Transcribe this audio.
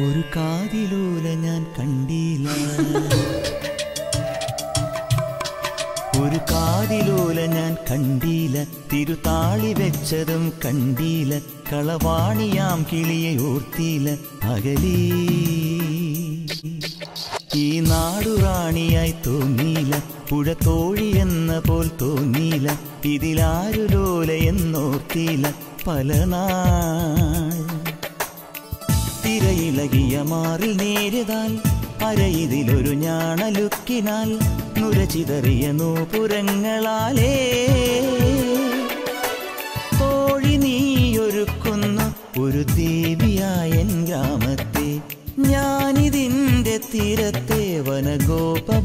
ഒരു കാതിലൂല ഞാൻ കണ്ടില്ല. ഒരു കാതിലൂല ഞാൻ കണ്ടില്ല. തിരുതാളി വെച്ചതും കണ്ടില്ല. കളവാണിയാം കിളിയെ ഓർത്തിയില്ല അകലീ ഈ നാടുറാണിയായി തോന്നിയില്ല. പുഴ തോഴി എന്ന പോൽ തോന്നിയില്ല. ഇതിലാരു ലോല എന്നോർത്തിയില്ല. പല നാൾ ഇളകിയ മാറിൽ നേരിതാൽ അരയിതിലൊരു ഞാണലുക്കിനാൽ നുരചിതറിയ നൂപുരങ്ങളാലേ. തോഴി നീയൊരുക്കുന്നു ഒരു ദേവിയായൻ ഗ്രാമത്തെ. ഞാനിതിന്റെ തീരത്തെ വനഗോപബാലനാകും